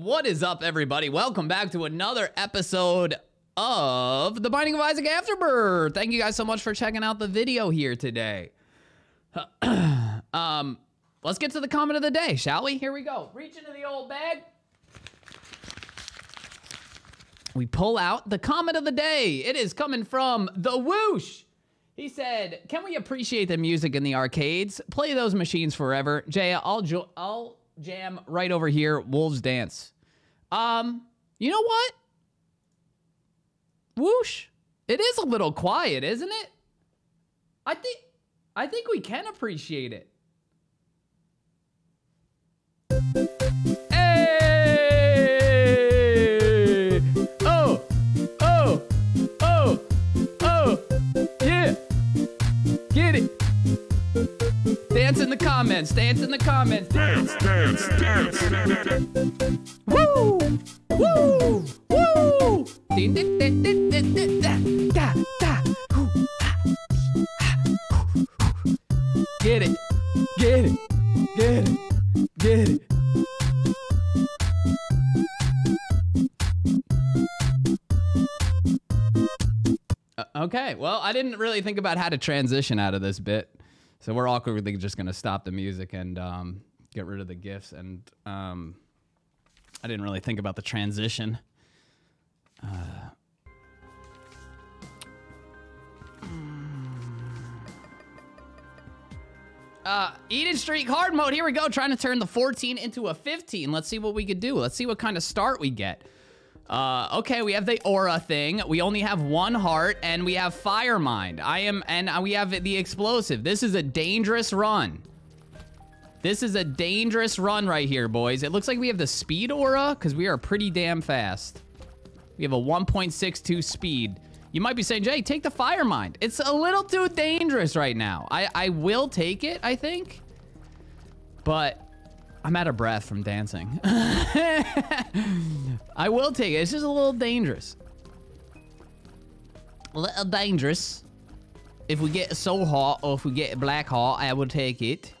What is up, everybody? Welcome back to another episode of The Binding of Isaac Afterbirth. Thank you guys so much for checking out the video here today. um, let's get to the comment of the day, shall we? Here we go. Reach into the old bag. We pull out the comment of the day. It is coming from The Whoosh. He said, "Can we appreciate the music in the arcades? Play those machines forever." Jay, I'll I'll jam right over here. Wolves dance. Um, you know what? Whoosh. It is a little quiet, isn't it? I think I think we can appreciate it. Comments. Dance in the comments. Dance, dance, dance. Woo! Woo! Woo! Din, din, din, din, din, din, da, da, da. Hoo, ha, ha, hoo, hoo. Get it. Get it. Get it. Get it. Uh, Okay, well, I didn't really think about how to transition out of this bit. So we're awkwardly just going to stop the music and um, get rid of the gifs. And um, I didn't really think about the transition. Uh, Eden Streak hard mode. Here we go. Trying to turn the 14 into a 15. Let's see what we could do. Let's see what kind of start we get. Uh, okay, we have the aura thing. We only have one heart, and we have fire mind. I am, and we have the explosive. This is a dangerous run. This is a dangerous run right here, boys. It looks like we have the speed aura, because we are pretty damn fast. We have a 1.62 speed. You might be saying, Jay, take the fire mind. It's a little too dangerous right now. I, I will take it, I think. But I'm out of breath from dancing. I will take it. It's just a little dangerous. A little dangerous. If we get so hot or if we get black hot, I will take it.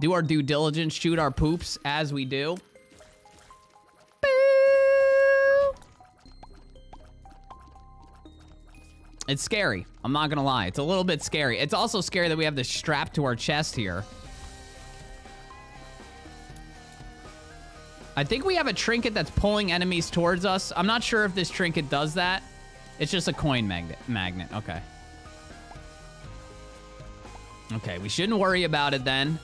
Do our due diligence, shoot our poops as we do. It's scary. I'm not gonna lie. It's a little bit scary. It's also scary that we have this strap to our chest here. I think we have a trinket that's pulling enemies towards us. I'm not sure if this trinket does that. It's just a coin magnet. Magnet. Okay. Okay, we shouldn't worry about it then.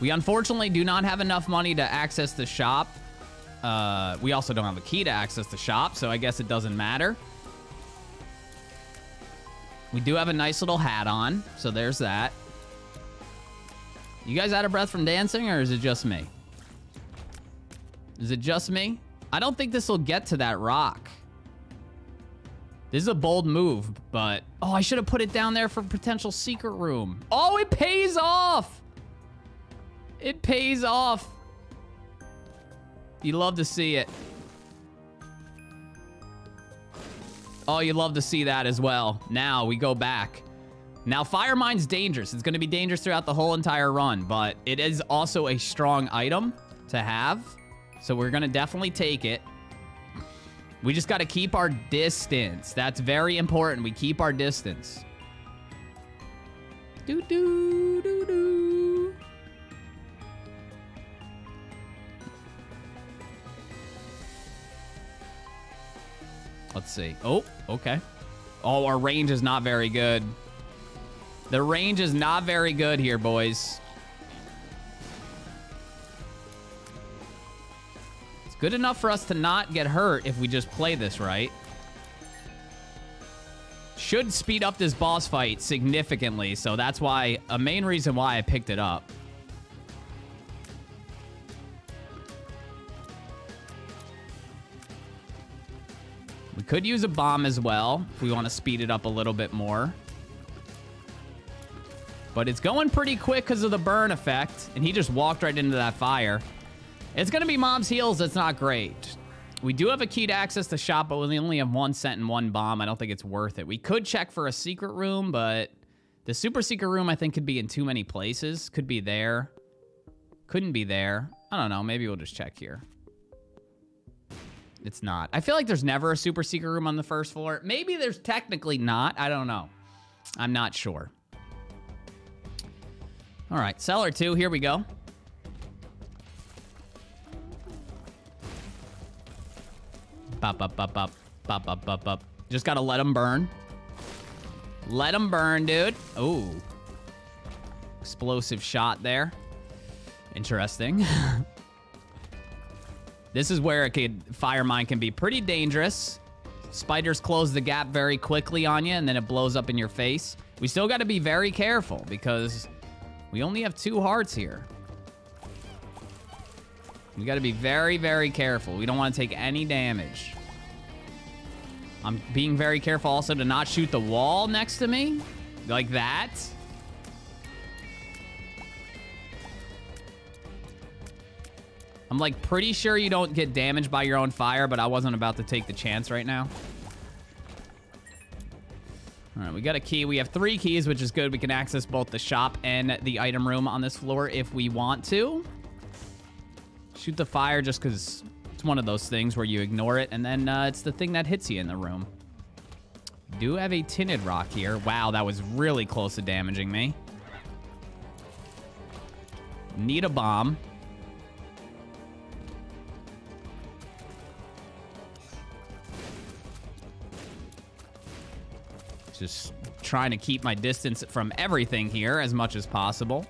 We unfortunately do not have enough money to access the shop. Uh, we also don't have a key to access the shop, so I guess it doesn't matter. We do have a nice little hat on, so there's that. You guys out of breath from dancing, or is it just me? Is it just me? I don't think this will get to that rock. This is a bold move, but... Oh, I should have put it down there for potential secret room. Oh, it pays off! It pays off. You love to see it. Oh, you love to see that as well. Now we go back. Now, Fire Mind's dangerous. It's going to be dangerous throughout the whole entire run, but it is also a strong item to have. So we're going to definitely take it. We just got to keep our distance. That's very important. We keep our distance. Do do do do. Let's see. Oh, okay. Oh, our range is not very good. The range is not very good here, boys. Good enough for us to not get hurt if we just play this right. Should speed up this boss fight significantly, so that's why, a main reason why I picked it up. We could use a bomb as well if we want to speed it up a little bit more. But it's going pretty quick because of the burn effect, and he just walked right into that fire. It's going to be Mom's Heels. That's not great. We do have a key to access the shop, but we only have one cent and one bomb. I don't think it's worth it. We could check for a secret room, but the super secret room, I think, could be in too many places. Could be there. Couldn't be there. I don't know. Maybe we'll just check here. It's not. I feel like there's never a super secret room on the first floor. Maybe there's technically not. I don't know. I'm not sure. All right, cellar two. Here we go. Bop, bop, bop, bop, bop, bop, bop, bop. Just gotta let them burn. Let them burn, dude. Ooh. Explosive shot there. Interesting. this is where a could, fire mind can be pretty dangerous. Spiders close the gap very quickly on you, and then it blows up in your face. We still got to be very careful because we only have two hearts here. We got to be very, very careful. We don't want to take any damage. I'm being very careful also to not shoot the wall next to me. Like that. I'm like pretty sure you don't get damaged by your own fire, but I wasn't about to take the chance right now. All right, we got a key. We have three keys, which is good. We can access both the shop and the item room on this floor if we want to. Shoot the fire just because it's one of those things where you ignore it, and then uh, it's the thing that hits you in the room. Do have a tinted rock here. Wow, that was really close to damaging me. Need a bomb. Just trying to keep my distance from everything here as much as possible.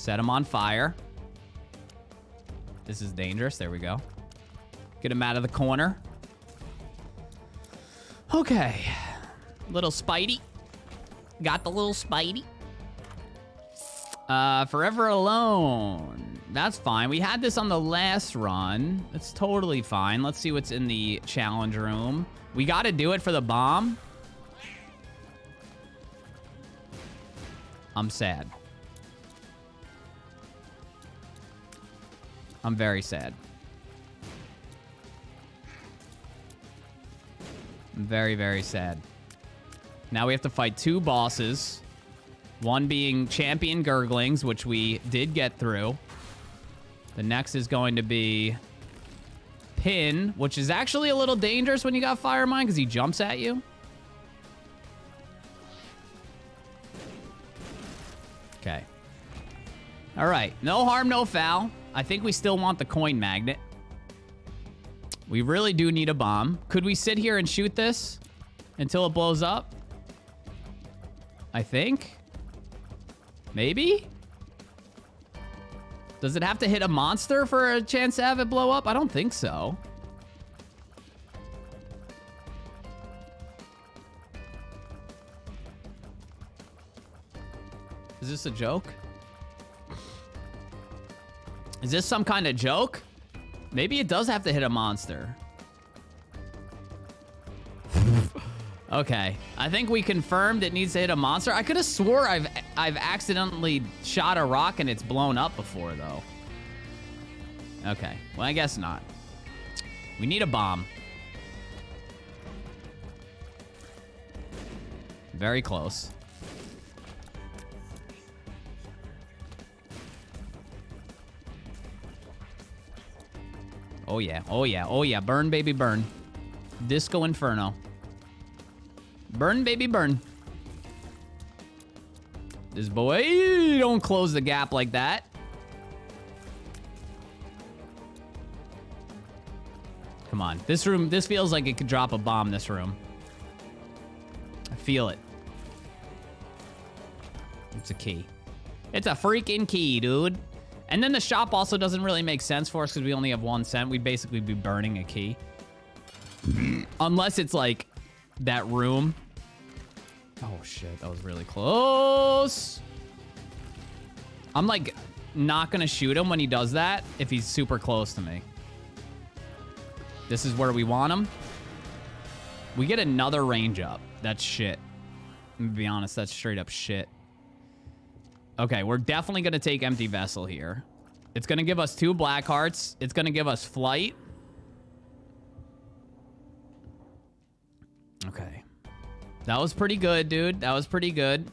Set him on fire. This is dangerous. There we go. Get him out of the corner. Okay. Little Spidey. Got the little Spidey. Uh, Forever Alone. That's fine. We had this on the last run. It's totally fine. Let's see what's in the challenge room. We got to do it for the bomb. I'm sad. I'm very sad. I'm very, very sad. Now we have to fight two bosses. One being Champion Gurglings, which we did get through. The next is going to be Pin, which is actually a little dangerous when you got Fire Mind because he jumps at you. Okay. All right. No harm, no foul. I think we still want the coin magnet. We really do need a bomb. Could we sit here and shoot this until it blows up? I think. Maybe? Does it have to hit a monster for a chance to have it blow up? I don't think so. Is this a joke? Is this some kind of joke? Maybe it does have to hit a monster. okay. I think we confirmed it needs to hit a monster. I could have swore I've I've accidentally shot a rock and it's blown up before, though. Okay. Well, I guess not. We need a bomb. Very close. Oh, yeah. Oh, yeah. Oh, yeah. Burn, baby, burn. Disco Inferno. Burn, baby, burn. This boy, don't close the gap like that. Come on. This room, this feels like it could drop a bomb, this room. I feel it. It's a key. It's a freaking key, dude. And then the shop also doesn't really make sense for us because we only have one cent. We'd basically be burning a key. Unless it's like that room. Oh shit, that was really close. I'm like not gonna shoot him when he does that if he's super close to me. This is where we want him. We get another range up. That's shit. I'm gonna be honest, that's straight up shit. Okay, we're definitely going to take Empty Vessel here. It's going to give us two black hearts. It's going to give us flight. Okay. That was pretty good, dude. That was pretty good.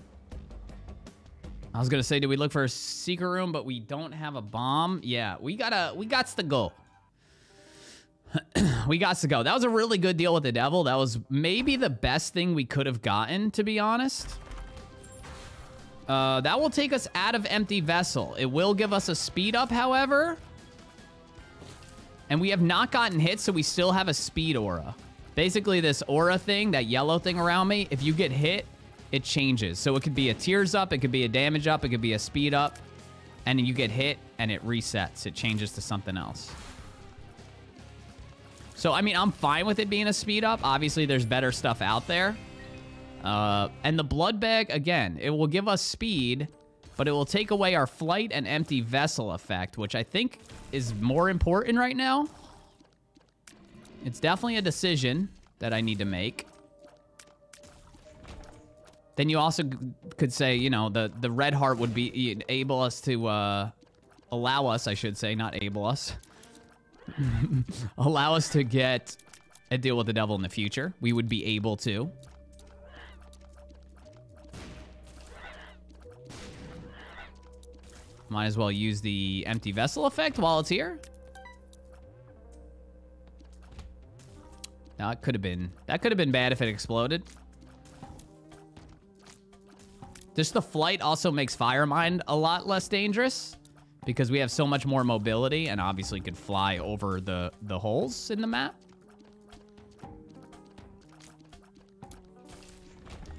I was gonna say, do we look for a secret room, but we don't have a bomb? Yeah, we gotta, we got to go. we got to go. That was a really good deal with the devil. That was maybe the best thing we could have gotten, to be honest. Uh, that will take us out of empty vessel. It will give us a speed up, however. And we have not gotten hit, so we still have a speed aura. Basically, this aura thing, that yellow thing around me, if you get hit, it changes. So it could be a tears up, it could be a damage up, it could be a speed up. And you get hit, and it resets. It changes to something else. So, I mean, I'm fine with it being a speed up. Obviously, there's better stuff out there. Uh, and the blood bag, again, it will give us speed, but it will take away our flight and empty vessel effect, which I think is more important right now. It's definitely a decision that I need to make. Then you also could say, you know, the, the red heart would be able us to, uh, allow us, I should say, not able us. allow us to get a deal with the devil in the future. We would be able to. Might as well use the empty vessel effect while it's here. Now, it could have been... That could have been bad if it exploded. Just the flight also makes Firemind a lot less dangerous because we have so much more mobility and obviously could fly over the, the holes in the map.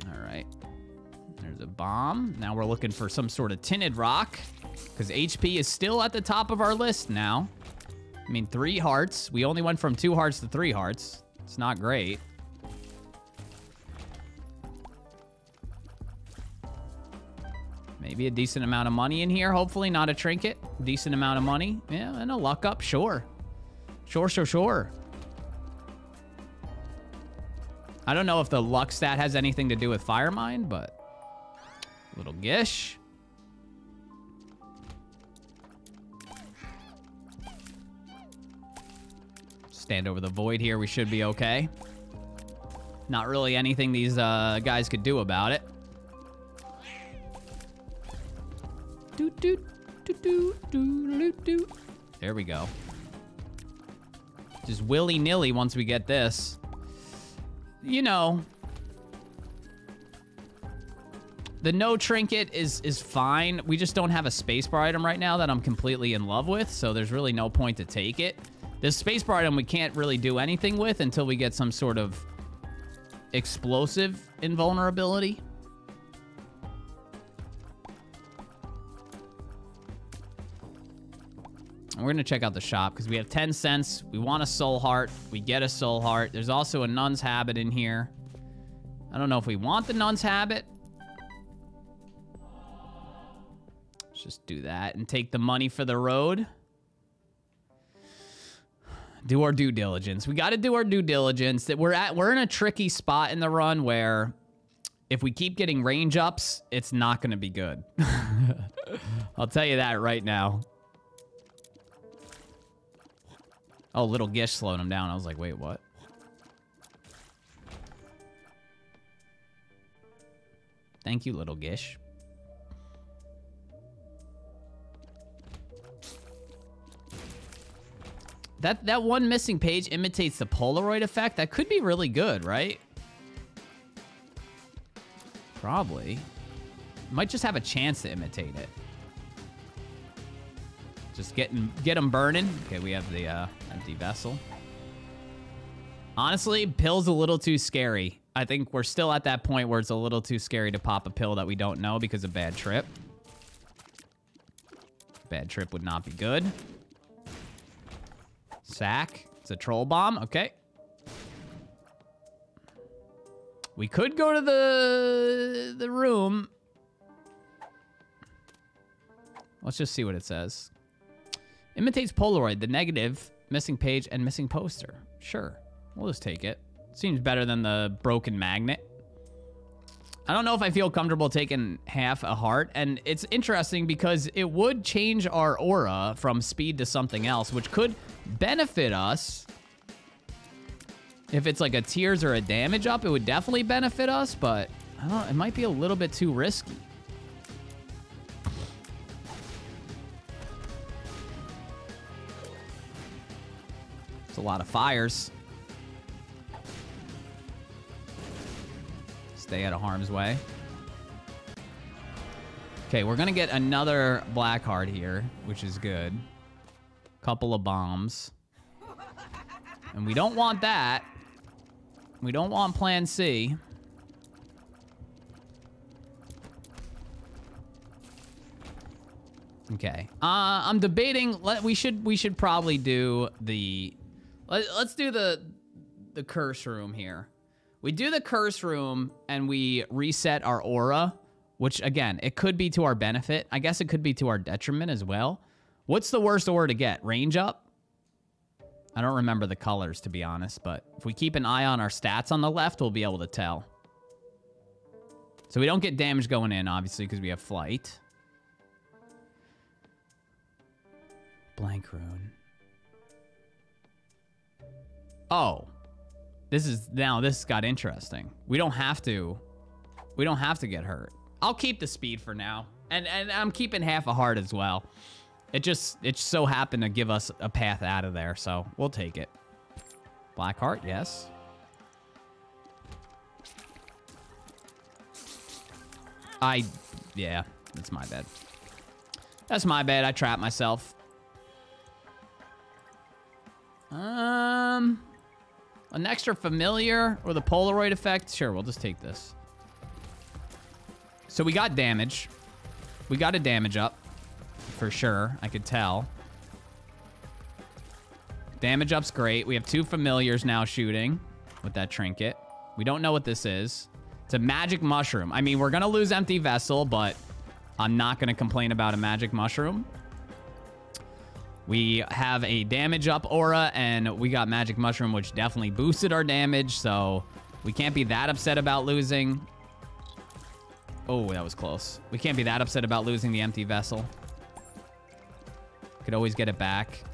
All right. There's a bomb. Now we're looking for some sort of tinted rock because HP is still at the top of our list now. I mean, three hearts. We only went from two hearts to three hearts. It's not great. Maybe a decent amount of money in here. Hopefully not a trinket. Decent amount of money. Yeah, and a luck up. Sure. Sure, sure, sure. I don't know if the luck stat has anything to do with Firemind, but... Little Gish. Stand over the void here. We should be okay. Not really anything these uh, guys could do about it. There we go. Just willy-nilly once we get this. You know. The no trinket is is fine. We just don't have a spacebar item right now that I'm completely in love with, so there's really no point to take it. This spacebar item we can't really do anything with until we get some sort of explosive invulnerability. we're going to check out the shop because we have 10 cents. We want a soul heart. We get a soul heart. There's also a nun's habit in here. I don't know if we want the nun's habit. Let's just do that and take the money for the road do our due diligence. We got to do our due diligence. That we're at we're in a tricky spot in the run where if we keep getting range ups, it's not going to be good. I'll tell you that right now. Oh, little Gish slowed him down. I was like, wait, what? Thank you, little Gish. That that one missing page imitates the Polaroid effect. That could be really good, right? Probably. Might just have a chance to imitate it. Just getting get them burning. Okay, we have the uh, empty vessel. Honestly, pill's a little too scary. I think we're still at that point where it's a little too scary to pop a pill that we don't know because of bad trip. Bad trip would not be good. Sack. It's a troll bomb. Okay. We could go to the the room. Let's just see what it says. Imitates Polaroid, the negative, missing page, and missing poster. Sure. We'll just take it. Seems better than the broken magnet. I don't know if I feel comfortable taking half a heart, and it's interesting because it would change our aura from speed to something else, which could benefit us. If it's like a tears or a damage up, it would definitely benefit us, but I don't, it might be a little bit too risky. It's a lot of fires. Stay out of harm's way. Okay, we're gonna get another black heart here, which is good. Couple of bombs. And we don't want that. We don't want plan C. Okay. Uh, I'm debating. Let we should we should probably do the. Let, let's do the the curse room here. We do the curse room and we reset our aura, which again it could be to our benefit. I guess it could be to our detriment as well. What's the worst aura to get? Range up. I don't remember the colors to be honest, but if we keep an eye on our stats on the left, we'll be able to tell. So we don't get damage going in, obviously, because we have flight. Blank rune. Oh. This is now this got interesting. We don't have to we don't have to get hurt. I'll keep the speed for now. And and I'm keeping half a heart as well. It just it just so happened to give us a path out of there, so we'll take it. Black heart, yes. I yeah, that's my bad. That's my bad. I trapped myself. Um, an extra familiar or the Polaroid effect? Sure, we'll just take this. So we got damage. We got a damage up. For sure. I could tell. Damage up's great. We have two familiars now shooting with that trinket. We don't know what this is. It's a magic mushroom. I mean, we're going to lose empty vessel, but I'm not going to complain about a magic mushroom. We have a damage up aura, and we got Magic Mushroom, which definitely boosted our damage, so we can't be that upset about losing. Oh, that was close. We can't be that upset about losing the empty vessel. Could always get it back.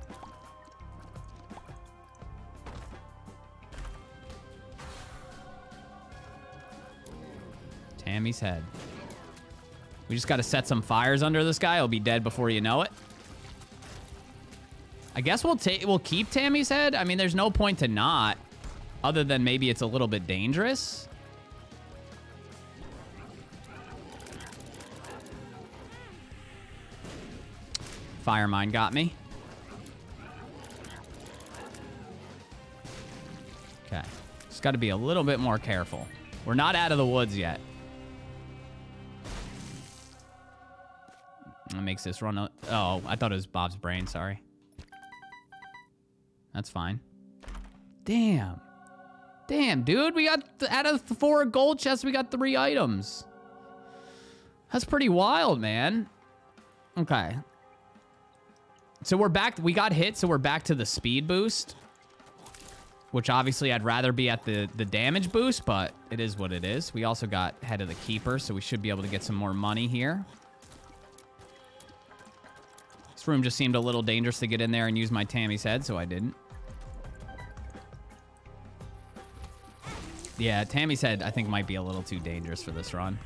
Tammy's head. We just got to set some fires under this guy. He'll be dead before you know it. I guess we'll take we'll keep Tammy's head. I mean, there's no point to not, other than maybe it's a little bit dangerous. Fire mind got me. Okay. Just got to be a little bit more careful. We're not out of the woods yet. That makes this run... Oh, I thought it was Bob's brain. Sorry. That's fine. Damn. Damn, dude. We got, out of four gold chests, we got three items. That's pretty wild, man. Okay. So we're back. We got hit, so we're back to the speed boost. Which obviously I'd rather be at the, the damage boost, but it is what it is. We also got head of the keeper, so we should be able to get some more money here. This room just seemed a little dangerous to get in there and use my Tammy's head, so I didn't. Yeah, Tammy's head, I think, might be a little too dangerous for this run.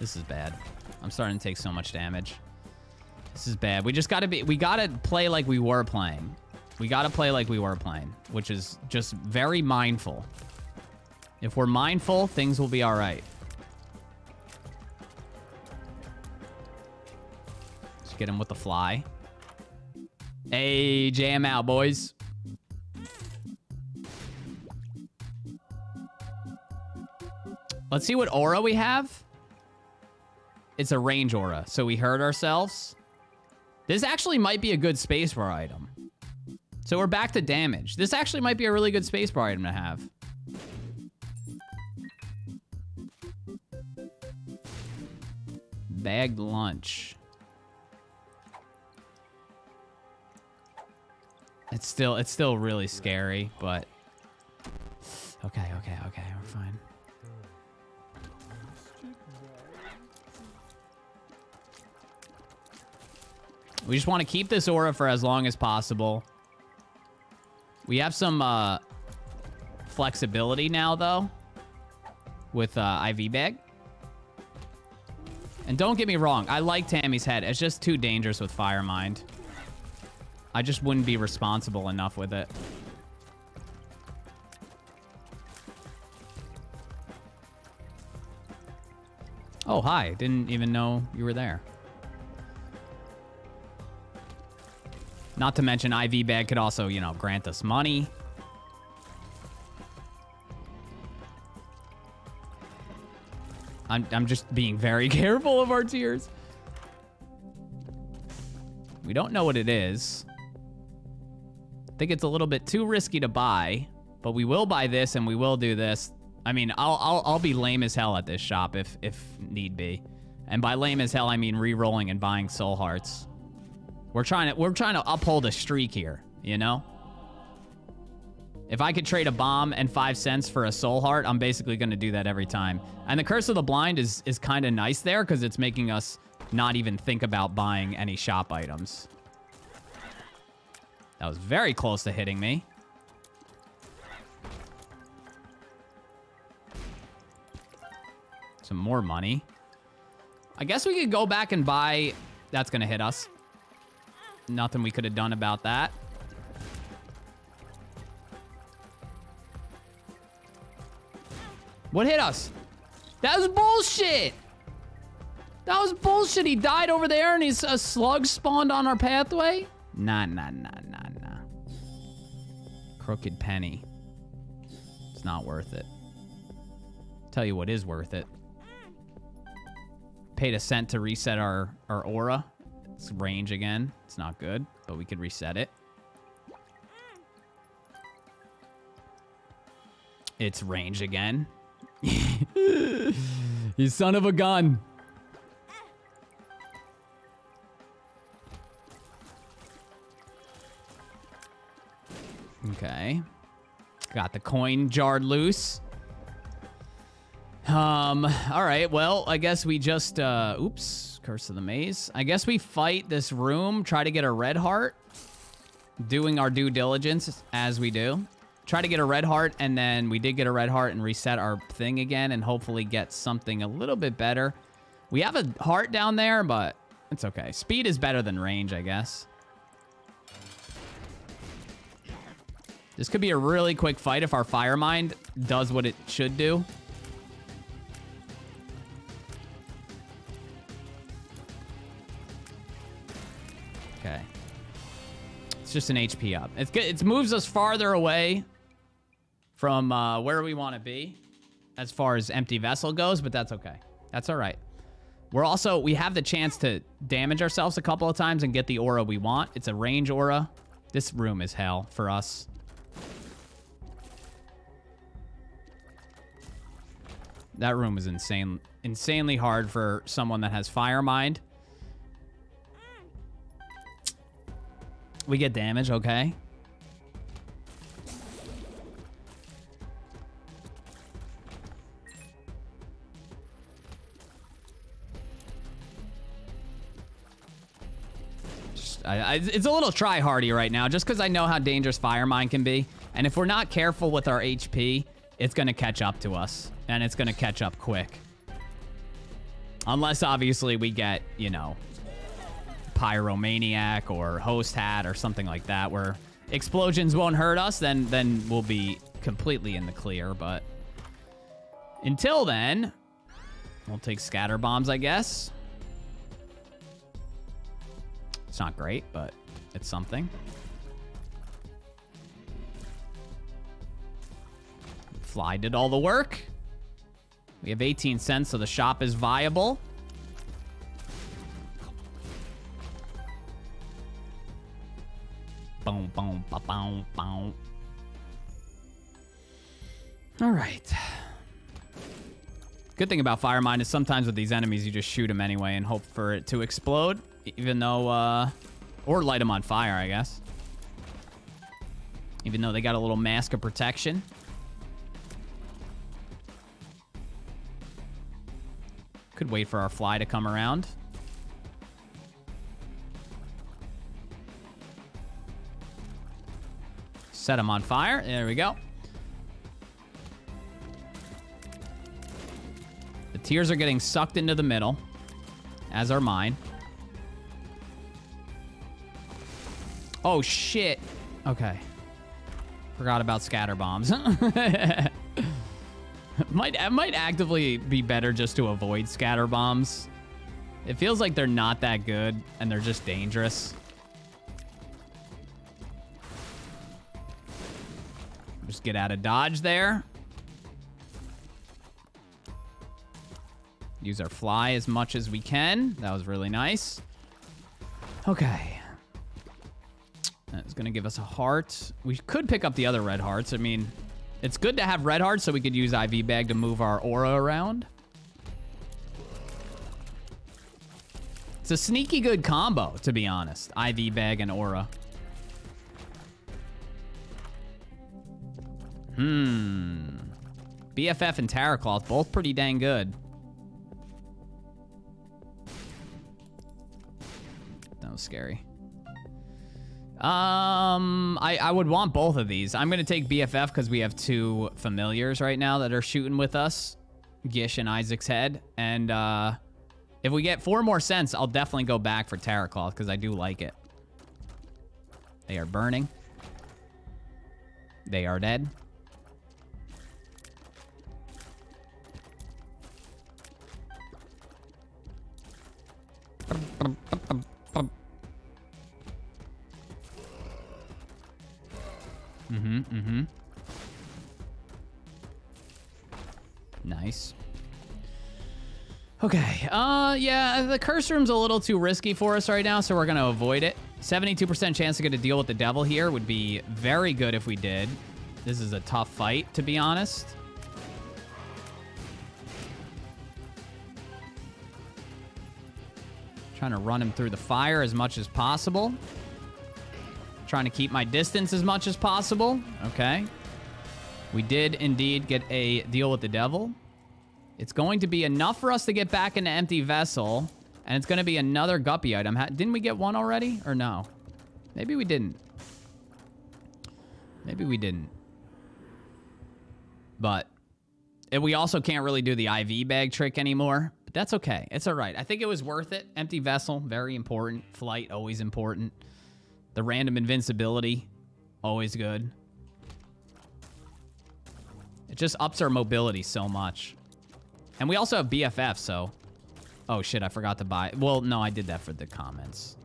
This is bad. I'm starting to take so much damage. This is bad. We just got to be... We got to play like we were playing. We got to play like we were playing, which is just very mindful. If we're mindful, things will be all right. Let's get him with the fly. Hey, jam out, boys. Let's see what aura we have. It's a range aura, so we hurt ourselves. This actually might be a good spacebar item. So we're back to damage. This actually might be a really good spacebar item to have. Bagged lunch. It's still it's still really scary, but okay, okay, okay, we're fine. We just want to keep this aura for as long as possible. We have some uh, flexibility now, though, with uh, IV bag. And don't get me wrong, I like Tammy's head. It's just too dangerous with Fire Mind. I just wouldn't be responsible enough with it. Oh, hi. Didn't even know you were there. Not to mention IV bag could also, you know, grant us money. I'm, I'm just being very careful of our tears. We don't know what it is. I think it's a little bit too risky to buy, but we will buy this and we will do this. I mean, I'll, I'll, I'll be lame as hell at this shop if, if need be. And by lame as hell, I mean re-rolling and buying soul hearts. We're trying to, we're trying to uphold a streak here, you know? If I could trade a bomb and five cents for a soul heart, I'm basically going to do that every time. And the Curse of the Blind is, is kind of nice there because it's making us not even think about buying any shop items. That was very close to hitting me. Some more money. I guess we could go back and buy... That's going to hit us. Nothing we could have done about that. What hit us? That was bullshit! That was bullshit. He died over there and he's a slug spawned on our pathway? Nah, nah, nah, nah, nah. Crooked penny. It's not worth it. Tell you what is worth it. Paid a cent to reset our, our aura. It's range again. It's not good, but we could reset it. It's range again. you son of a gun. Okay. Got the coin jarred loose. Um, all right, well, I guess we just, uh, oops, Curse of the Maze. I guess we fight this room, try to get a red heart, doing our due diligence as we do. Try to get a red heart, and then we did get a red heart and reset our thing again and hopefully get something a little bit better. We have a heart down there, but it's okay. Speed is better than range, I guess. This could be a really quick fight if our Fire Mind does what it should do. It's just an HP up. It's good. It moves us farther away from uh, where we want to be as far as empty vessel goes, but that's okay. That's all right. We're also, we have the chance to damage ourselves a couple of times and get the aura we want. It's a range aura. This room is hell for us. That room is insane, insanely hard for someone that has Fire Mind. We get damage, okay. I, I, it's a little try-hardy right now, just because I know how dangerous Fire Mind can be. And if we're not careful with our HP, it's going to catch up to us. And it's going to catch up quick. Unless, obviously, we get, you know, Pyromaniac or Host Hat or something like that, where explosions won't hurt us, then, then we'll be completely in the clear. But until then, we'll take Scatter Bombs, I guess. It's not great, but it's something. Fly did all the work. We have 18 cents, so the shop is viable. Boom, boom, ba, boom, boom. All right. Good thing about Fire Mind is sometimes with these enemies, you just shoot them anyway and hope for it to explode, even though, uh, or light them on fire, I guess. Even though they got a little mask of protection. Could wait for our fly to come around. Set him on fire. There we go. The tears are getting sucked into the middle, as are mine. Oh, shit. Okay. Forgot about scatter bombs. might it might actively be better just to avoid scatter bombs. It feels like they're not that good and they're just dangerous. Just get out of dodge there. Use our fly as much as we can. That was really nice. Okay. That's going to give us a heart. We could pick up the other red hearts. I mean, it's good to have red hearts so we could use IV bag to move our aura around. It's a sneaky good combo, to be honest. IV bag and aura. Hmm. BFF and Tarot Cloth, both pretty dang good. That was scary. Um, I, I would want both of these. I'm going to take BFF because we have two familiars right now that are shooting with us. Gish and Isaac's head. And uh, if we get four more cents, I'll definitely go back for Tarot Cloth because I do like it. They are burning. They are dead. Mm-hmm, mm-hmm. Nice. Okay, uh, yeah, the curse room's a little too risky for us right now, so we're gonna avoid it. 72% chance to get a deal with the devil here would be very good if we did. This is a tough fight, to be honest. Trying to run him through the fire as much as possible. Trying to keep my distance as much as possible. Okay. We did indeed get a deal with the devil. It's going to be enough for us to get back into empty vessel. And it's going to be another guppy item. Didn't we get one already? Or no? Maybe we didn't. Maybe we didn't. But we also can't really do the IV bag trick anymore. But that's okay. It's all right. I think it was worth it. Empty vessel, very important. Flight, always important. The random invincibility, always good. It just ups our mobility so much. And we also have BFF, so... Oh, shit, I forgot to buy... Well, no, I did that for the comments.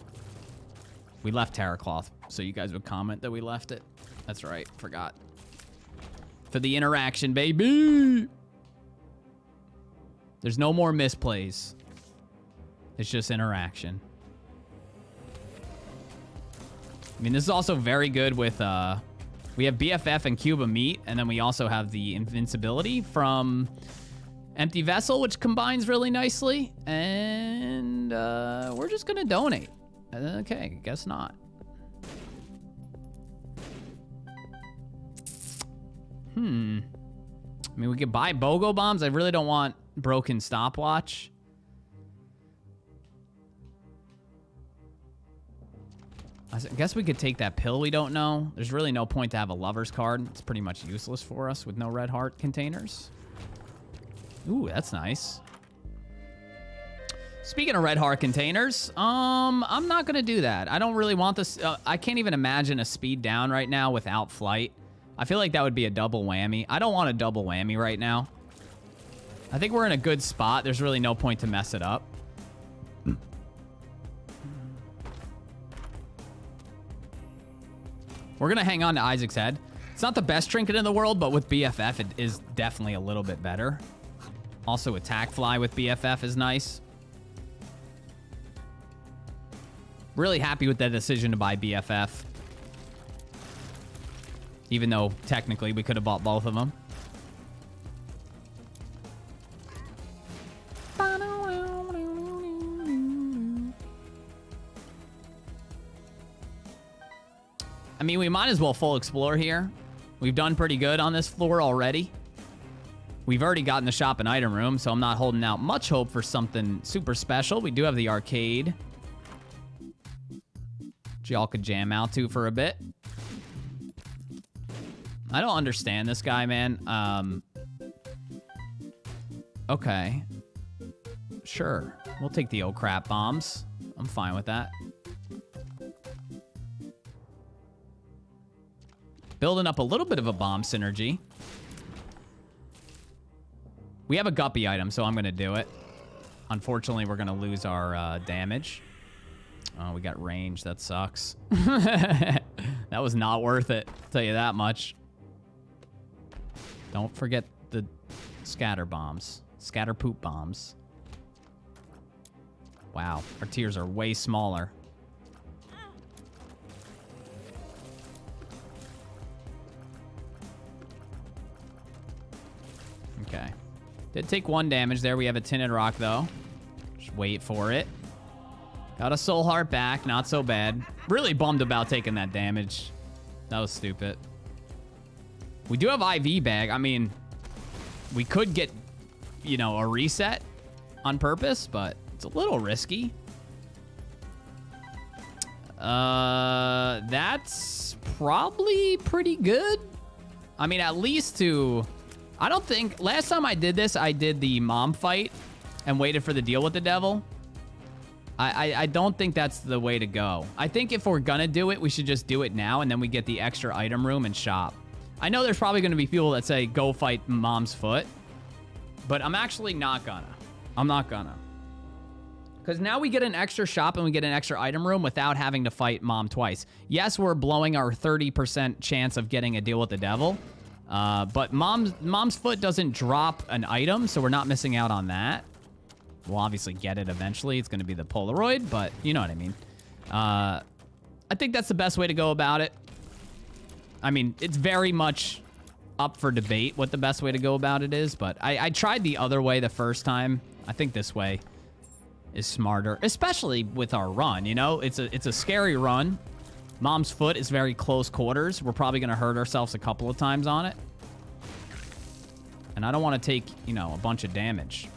We left Tarot Cloth, so you guys would comment that we left it. That's right, forgot. For the interaction, baby! There's no more misplays. It's just interaction. I mean, this is also very good with, uh, we have BFF and Cube of Meat, and then we also have the invincibility from Empty Vessel, which combines really nicely. And, uh, we're just gonna donate. Okay, guess not. Hmm. I mean, we could buy BOGO bombs. I really don't want broken stopwatch. I guess we could take that pill we don't know. There's really no point to have a lover's card. It's pretty much useless for us with no red heart containers. Ooh, that's nice. Speaking of red heart containers, um, I'm not going to do that. I don't really want this. Uh, I can't even imagine a speed down right now without flight. I feel like that would be a double whammy. I don't want a double whammy right now. I think we're in a good spot. There's really no point to mess it up. We're going to hang on to Isaac's head. It's not the best trinket in the world, but with BFF, it is definitely a little bit better. Also, attack fly with BFF is nice. Really happy with that decision to buy BFF. Even though, technically, we could have bought both of them. I mean, we might as well full explore here. We've done pretty good on this floor already. We've already gotten the shop and item room, so I'm not holding out much hope for something super special. We do have the arcade. Y'all could jam out to for a bit. I don't understand this guy, man. Um, okay. Sure. We'll take the old crap bombs. I'm fine with that. Building up a little bit of a bomb synergy. We have a guppy item, so I'm going to do it. Unfortunately, we're going to lose our uh, damage. Oh, we got range. That sucks. that was not worth it. I'll tell you that much. Don't forget the scatter bombs. Scatter poop bombs. Wow, our tears are way smaller. Did take one damage there. We have a tinted rock, though. Just wait for it. Got a soul heart back. Not so bad. Really bummed about taking that damage. That was stupid. We do have IV bag. I mean, we could get, you know, a reset on purpose, but it's a little risky. Uh, that's probably pretty good. I mean, at least to... I don't think... Last time I did this, I did the mom fight and waited for the deal with the devil. I, I, I don't think that's the way to go. I think if we're gonna do it, we should just do it now, and then we get the extra item room and shop. I know there's probably gonna be people that say, go fight mom's foot. But I'm actually not gonna. I'm not gonna. Because now we get an extra shop and we get an extra item room without having to fight mom twice. Yes, we're blowing our 30% chance of getting a deal with the devil. Uh, but mom's, mom's foot doesn't drop an item, so we're not missing out on that. We'll obviously get it eventually. It's going to be the Polaroid, but you know what I mean. Uh, I think that's the best way to go about it. I mean, it's very much up for debate what the best way to go about it is, but I, I tried the other way the first time. I think this way is smarter, especially with our run, you know? It's a, it's a scary run. Mom's foot is very close quarters. We're probably going to hurt ourselves a couple of times on it. And I don't want to take, you know, a bunch of damage.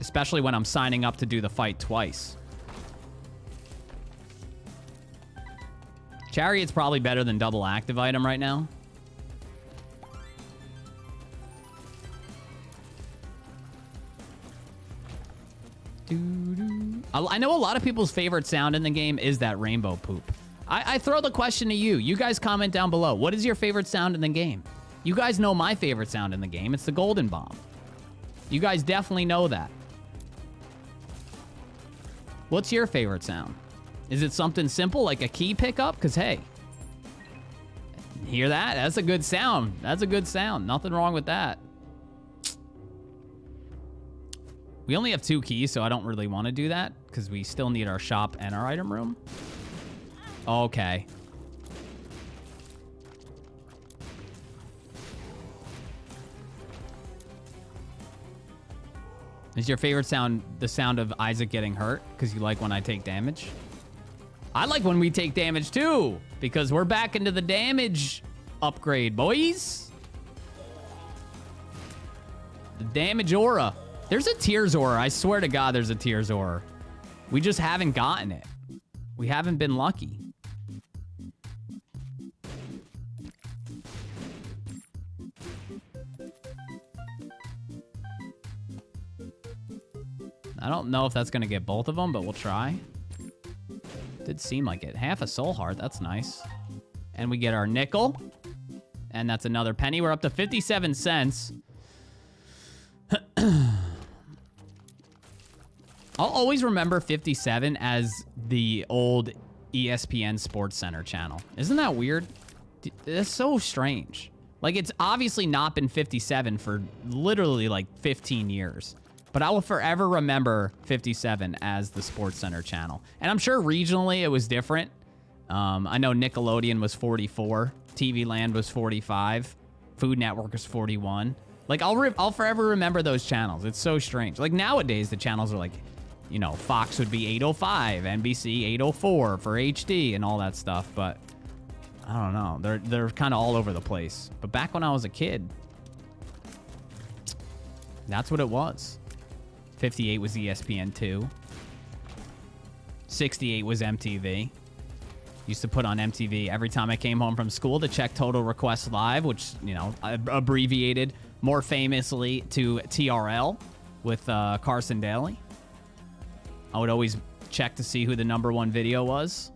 Especially when I'm signing up to do the fight twice. Chariot's probably better than double active item right now. I know a lot of people's favorite sound in the game is that rainbow poop. I, I, throw the question to you. You guys comment down below. What is your favorite sound in the game? You guys know my favorite sound in the game. It's the golden bomb. You guys definitely know that. What's your favorite sound? Is it something simple like a key pickup? Because, hey, hear that? That's a good sound. That's a good sound. Nothing wrong with that. We only have two keys, so I don't really want to do that because we still need our shop and our item room. Okay. Is your favorite sound the sound of Isaac getting hurt? Because you like when I take damage? I like when we take damage too, because we're back into the damage upgrade, boys. The damage aura. There's a Tears aura. I swear to God, there's a Tears aura. We just haven't gotten it. We haven't been lucky. I don't know if that's going to get both of them, but we'll try. Did seem like it. Half a soul heart. That's nice. And we get our nickel. And that's another penny. We're up to 57 cents. I'll always remember 57 as the old ESPN Sports Center channel. Isn't that weird? That's so strange. Like, it's obviously not been 57 for literally like 15 years. But I will forever remember 57 as the Sports Center channel. And I'm sure regionally it was different. Um, I know Nickelodeon was 44. TV Land was 45. Food Network was 41. Like, I'll, I'll forever remember those channels. It's so strange. Like, nowadays, the channels are like you know, Fox would be 805, NBC 804 for HD and all that stuff, but I don't know. They're they're kind of all over the place. But back when I was a kid, that's what it was. 58 was ESPN2. 68 was MTV. Used to put on MTV every time I came home from school to check Total Request Live, which, you know, abbreviated more famously to TRL with uh, Carson Daly. I would always check to see who the number one video was.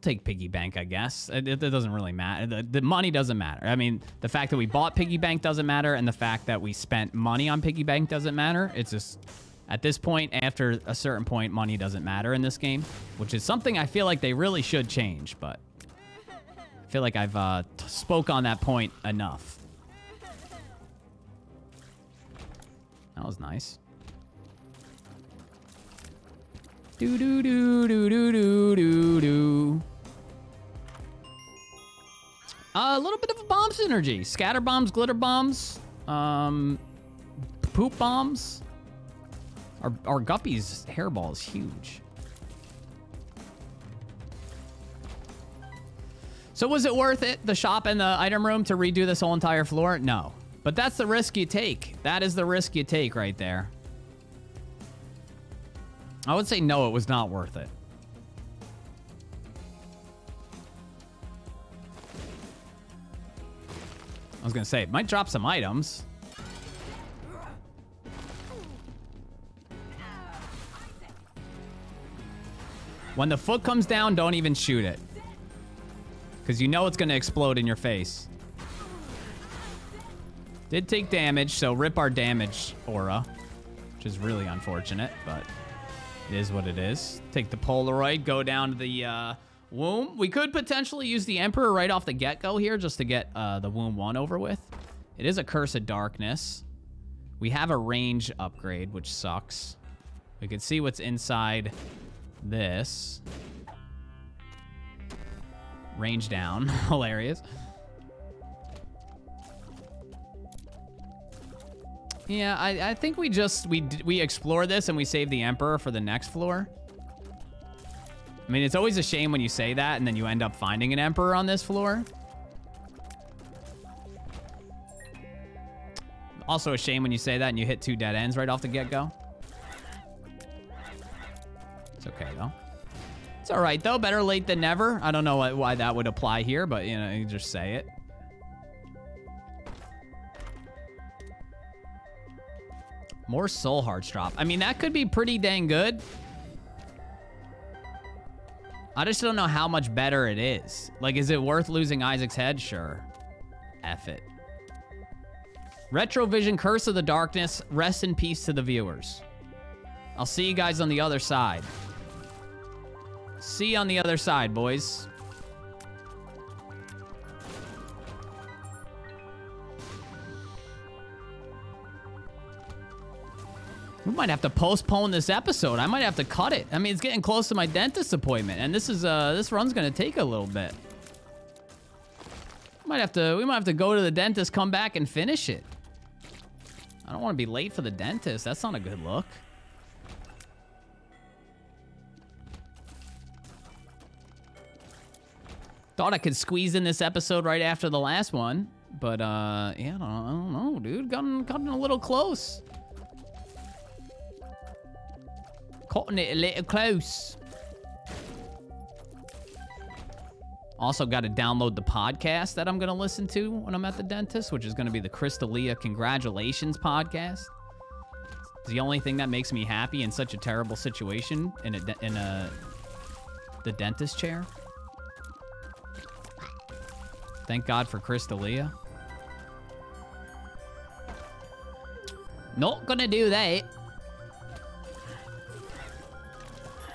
take piggy bank, I guess. It, it, it doesn't really matter. The, the money doesn't matter. I mean, the fact that we bought piggy bank doesn't matter, and the fact that we spent money on piggy bank doesn't matter. It's just at this point, after a certain point, money doesn't matter in this game, which is something I feel like they really should change. But I feel like I've uh, spoke on that point enough. That was nice. Do do do do do do do do. A little bit of a bomb synergy. Scatter bombs, glitter bombs, um, poop bombs. Our, our Guppy's hairball is huge. So was it worth it, the shop and the item room, to redo this whole entire floor? No. But that's the risk you take. That is the risk you take right there. I would say no, it was not worth it. I was going to say, it might drop some items. When the foot comes down, don't even shoot it. Because you know it's going to explode in your face. Did take damage, so rip our damage aura. Which is really unfortunate, but it is what it is. Take the Polaroid, go down to the uh, womb. We could potentially use the Emperor right off the get-go here just to get uh, the womb 1 over with. It is a Curse of Darkness. We have a range upgrade, which sucks. We can see what's inside this. Range down. Hilarious. Yeah, I, I think we just, we, we explore this and we save the Emperor for the next floor. I mean, it's always a shame when you say that and then you end up finding an Emperor on this floor. Also a shame when you say that and you hit two dead ends right off the get-go. It's okay, though. It's all right, though. Better late than never. I don't know why, that would apply here, but, you know, you just say it. More soul hearts drop. I mean, that could be pretty dang good. I just don't know how much better it is. Like, is it worth losing Isaac's head? Sure. F it. Retrovision Curse of the Darkness. Rest in peace to the viewers. I'll see you guys on the other side. See you on the other side, boys. We might have to postpone this episode. I might have to cut it. I mean, it's getting close to my dentist appointment, and this is uh this run's gonna take a little bit. Might have to we might have to go to the dentist, come back, and finish it. I don't want to be late for the dentist. That's not a good look. Thought I could squeeze in this episode right after the last one, but uh, yeah, I don't, I don't know, dude. Gotten, gotten a little close. Cutting it a little close. Also got to download the podcast that I'm going to listen to when I'm at the dentist, which is going to be the Chris D'Elia Congratulations podcast. It's the only thing that makes me happy in such a terrible situation in a, in a the dentist chair. Thank God for Chris D'Elia. Not gonna do that.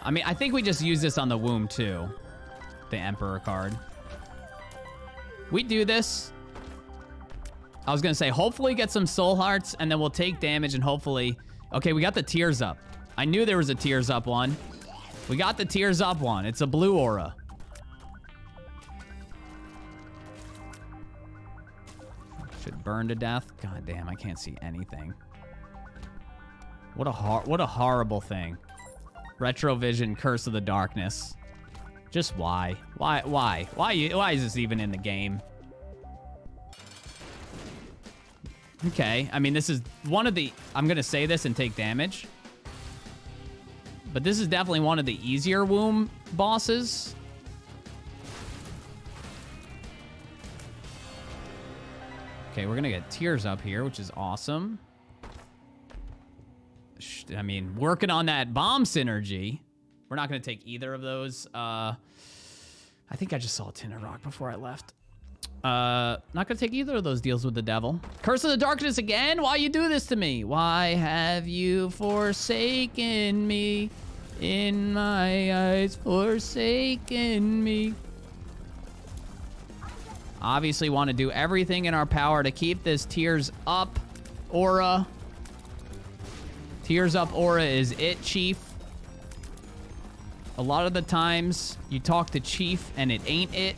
I mean, I think we just use this on the womb too. The Emperor card. We do this. I was gonna say, hopefully get some soul hearts, and then we'll take damage and hopefully... Okay, we got the tears up. I knew there was a tears up one. We got the tears up one. It's a blue aura. Should burn to death. God damn, I can't see anything. What a hor what a horrible thing. Retrovision, Curse of the Darkness. Just why? Why? Why? Why? Why is this even in the game? Okay, I mean, this is one of the... I'm going to say this and take damage. But this is definitely one of the easier womb bosses. Okay, we're going to get tears up here, which is awesome. I mean, working on that bomb synergy. We're not going to take either of those uh, I think I just saw a tinted rock before I left. Uh, not gonna take either of those deals with the devil. Curse of the darkness again? Why you do this to me? Why have you forsaken me? In my eyes, forsaken me. Obviously want to do everything in our power to keep this tears up aura. Tears up aura is it, Chief. A lot of the times you talk to Chief and it ain't it.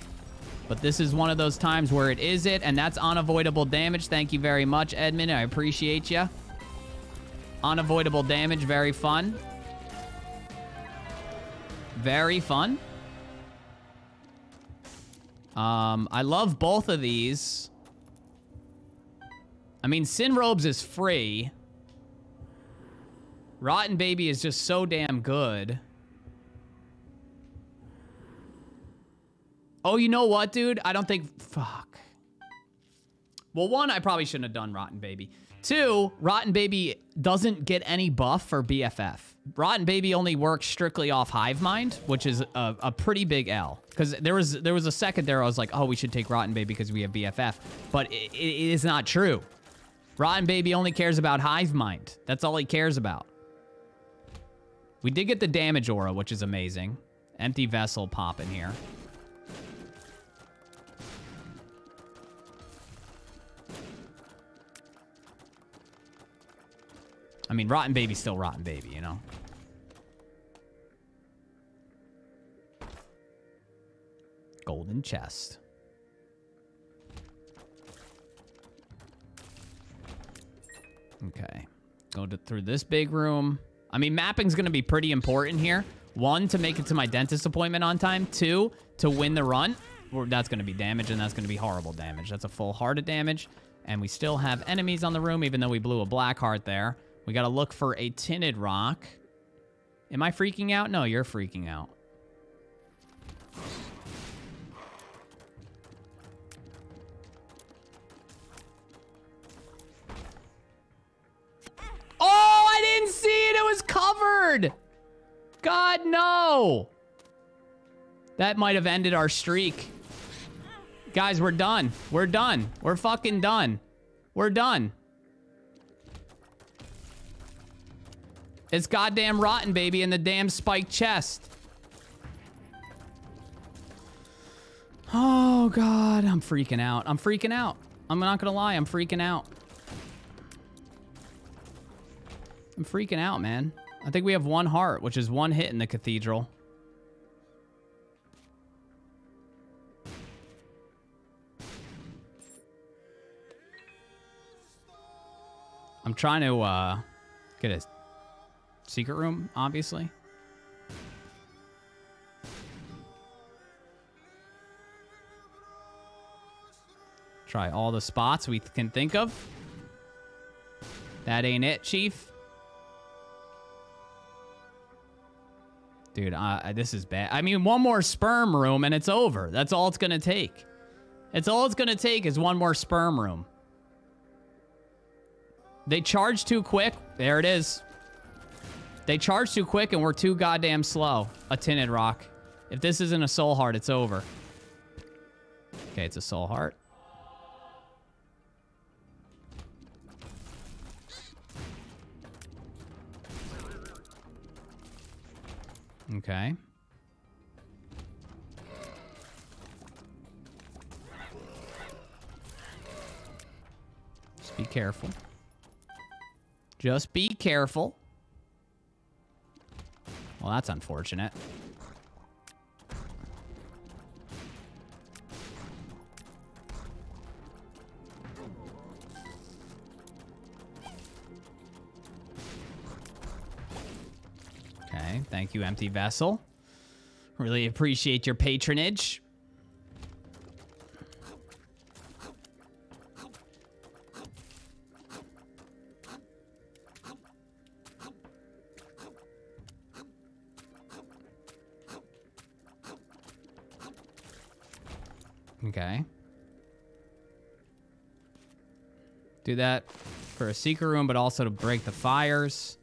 But this is one of those times where it is it, and that's unavoidable damage. Thank you very much, Edmund. I appreciate you. Unavoidable damage, very fun. Very fun. Um, I love both of these. I mean, Sin Robes is free. Rotten Baby is just so damn good. Oh, you know what, dude? I don't think... Fuck. Well, one, I probably shouldn't have done Rotten Baby. Two, Rotten Baby doesn't get any buff for BFF. Rotten Baby only works strictly off Hive Mind, which is a, a pretty big L. Because there was there was a second there I was like, oh, we should take Rotten Baby because we have BFF. But it, it is not true. Rotten Baby only cares about Hive Mind. That's all he cares about. We did get the damage aura, which is amazing. Empty vessel pop in here. I mean, Rotten Baby's still Rotten Baby, you know? Golden chest. Okay. Go to, through this big room. I mean, mapping's going to be pretty important here. One, to make it to my dentist appointment on time. Two, to win the run. That's going to be damage, and that's going to be horrible damage. That's a full heart of damage. And we still have enemies on the room, even though we blew a black heart there. We got to look for a tinted rock. Am I freaking out? No, you're freaking out. I didn't see it. It was covered. God, no. That might have ended our streak. Guys, we're done. We're done. We're fucking done. We're done. It's goddamn rotten, baby, in the damn spiked chest. Oh, God. I'm freaking out. I'm freaking out. I'm not gonna lie. I'm freaking out. I'm freaking out, man. I think we have one heart, which is one hit in the cathedral. I'm trying to uh, get a secret room, obviously. Try all the spots we can think of. That ain't it, Chief. Dude, uh, this is bad. I mean, one more sperm room and it's over. That's all it's going to take. It's all it's going to take is one more sperm room. They charge too quick. There it is. They charge too quick and we're too goddamn slow. A tinted rock. If this isn't a soul heart, it's over. Okay, it's a soul heart. Okay. Just be careful. Just be careful. Well, that's unfortunate. Thank you, Empty Vessel. Really appreciate your patronage. Okay. Do that for a secret room, but also to break the fires.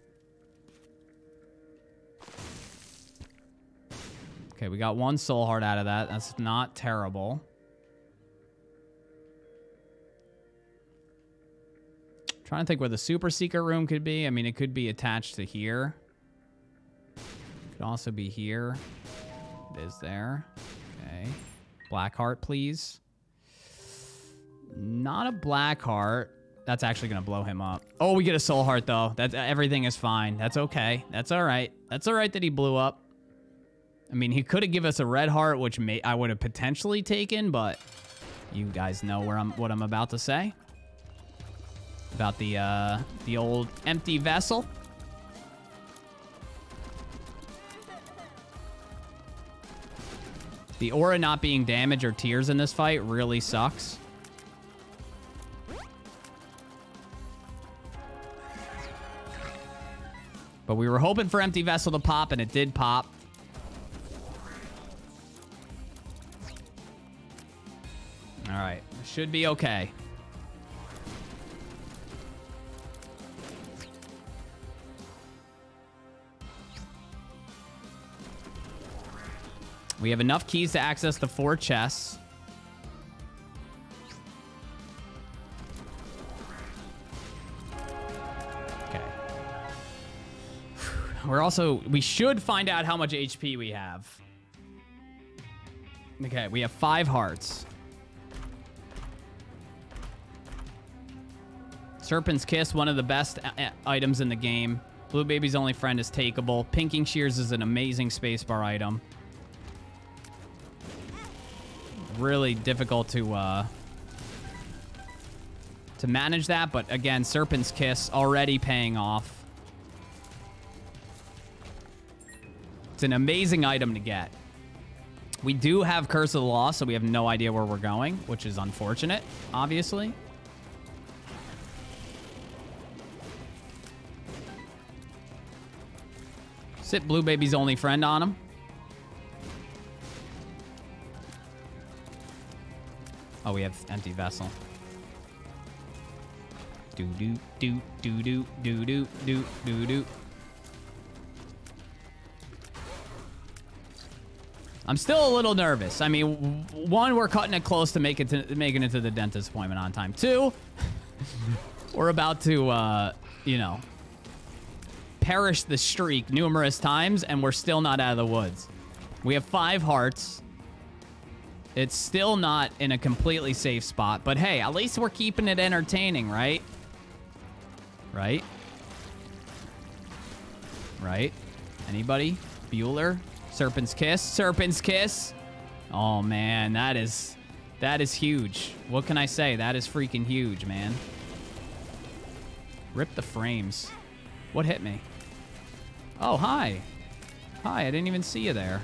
Okay, we got one soul heart out of that. That's not terrible. Trying to think where the super secret room could be. I mean, it could be attached to here. Could also be here. It is there. Okay. Black heart, please. Not a black heart. That's actually going to blow him up. Oh, we get a soul heart, though. That's, everything is fine. That's okay. That's all right. That's all right that he blew up. I mean, he could have given us a red heart, which may I would have potentially taken, but you guys know where I'm what I'm about to say about the uh, the old empty vessel. The aura not being damaged or tears in this fight really sucks. But we were hoping for empty vessel to pop, and it did pop. Should be okay. We have enough keys to access the four chests. Okay. We're also... We should find out how much HP we have. Okay, we have five hearts. Serpent's Kiss, one of the best items in the game. Blue Baby's only friend is takeable. Pinking Shears is an amazing spacebar item. Really difficult to uh, to manage that, but again, Serpent's Kiss already paying off. It's an amazing item to get. We do have Curse of the Lost, so we have no idea where we're going, which is unfortunate, obviously. Sit Blue Baby's only friend on him. Oh, we have empty vessel. Do do do do do do do do do do. I'm still a little nervous. I mean, one, we're cutting it close to make it to making it to the dentist appointment on time. Two, we're about to, uh, you know, perish the streak numerous times, and we're still not out of the woods. We have five hearts. It's still not in a completely safe spot, but hey, at least we're keeping it entertaining, right? Right? Right? Anybody? Bueller? Serpent's Kiss? Serpent's Kiss? Oh, man, that is... That is huge. What can I say? That is freaking huge, man. Rip the frames. What hit me? Oh, hi. Hi, I didn't even see you there.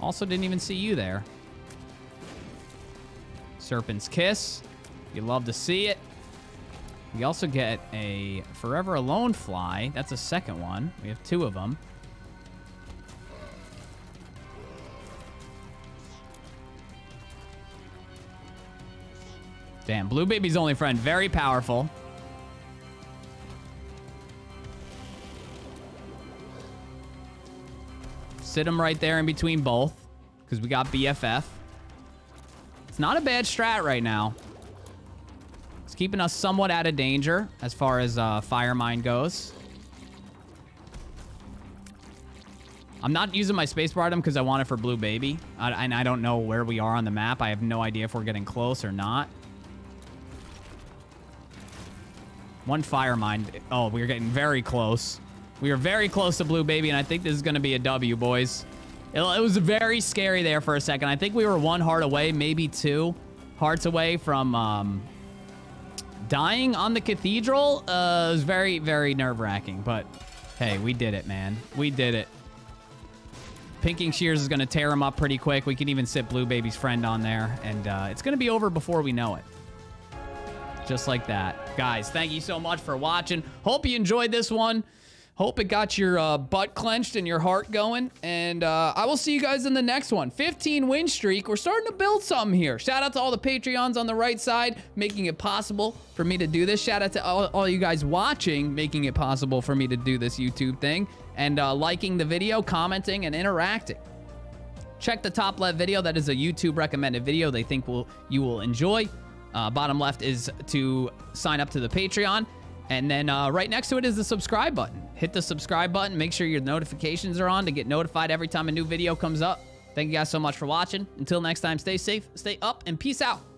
Also didn't even see you there. Serpent's Kiss. You love to see it. We also get a Forever Alone fly. That's a second one. We have two of them. Damn, Blue Baby's only friend. Very powerful. Sit him right there in between both. Because we got BFF. It's not a bad strat right now. It's keeping us somewhat out of danger as far as uh, Fire Mind goes. I'm not using my spacebar item because I want it for Blue Baby. I, and I don't know where we are on the map. I have no idea if we're getting close or not. One Fire Mind. Oh, we're getting very close. We are very close to Blue Baby, and I think this is going to be a W, boys. It, it, was very scary there for a second. I think we were one heart away, maybe two hearts away from um, dying on the cathedral. Uh, it was very, very nerve-wracking, but hey, we did it, man. We did it. Pinking Shears is going to tear him up pretty quick. We can even sit Blue Baby's friend on there, and uh, it's going to be over before we know it. Just like that. Guys, thank you so much for watching. Hope you enjoyed this one. Hope it got your uh, butt clenched and your heart going. And uh, I will see you guys in the next one. 15 win streak. We're starting to build something here. Shout out to all the Patreons on the right side, making it possible for me to do this. Shout out to all, all you guys watching, making it possible for me to do this YouTube thing. And uh, liking the video, commenting, and interacting. Check the top left video. That is a YouTube recommended video they think will you will enjoy. Uh, bottom left is to sign up to the Patreon. And then uh, right next to it is the subscribe button. Hit the subscribe button. Make sure your notifications are on to get notified every time a new video comes up. Thank you guys so much for watching. Until next time, stay safe, stay up, and peace out.